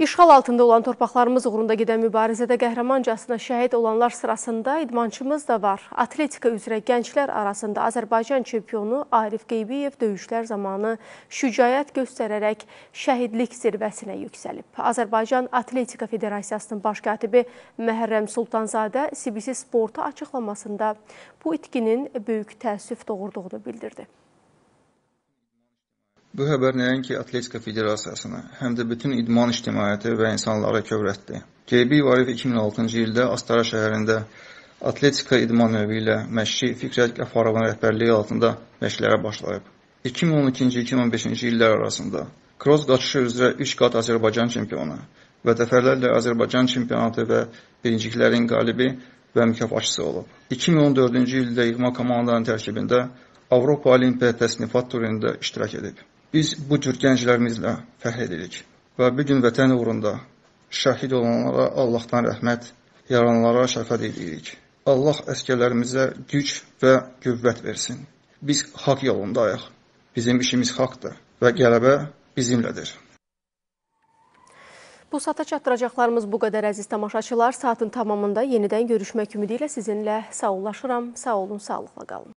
İşğal altında olan torpaqlarımız uğrunda gedən mübarizədə qəhrəmancasına şəhid olanlar sırasında idmançımız da var. Atletika üzrə gənclər arasında Azərbaycan çempionu Arif Qeybiyev döyüşlər zamanı şücayət göstərərək şəhidlik zirvəsinə yüksəlib. Azərbaycan Atletika Federasiyasının baş katibi Məhərrəm Sultanzadə CBC Sporta açıqlamasında bu itkinin böyük təəssüf doğurduğunu bildirdi. Bu xəbər nəinki Atletika Federasiyasını, həm də bütün idman ictimaiyyəti və insanları kövrətdi. Qeybi Varif 2006-cı ildə Astara şəhərində atletika idman növü ilə məşqçi Fikrət Qəfarovun rəhbərliyi altında məşqlərə başlayıb. 2012-2015-ci illər arasında kross qaçışı üzrə 3 qat Azərbaycan çempionu və dəfələrlə Azərbaycan çempionatı və birinciliklərin qalibi və mükafatçısı olub. 2014-cü ildə yığma komandanın tərkibində Avropa Olimpiya təsnifat turunda iştirak edib. Biz bu cür gənclərimizlə fəxr edirik və bu gün vətən uğrunda şəhid olanlara Allahdan rəhmət, yaralanlara şəfəq edirik. Allah əskərlərimizə güc və qüvvət versin. Biz haqq yolundayıq. Bizim işimiz haqqdır və qələbə bizimlədir. Bu saata çatdıracaqlarımız bu qədər əziz tamaşaçılar. Saatın tamamında yenidən görüşmək ümidi ilə sizinlə sağollaşıram. Sağ olun, sağlıqla qalın.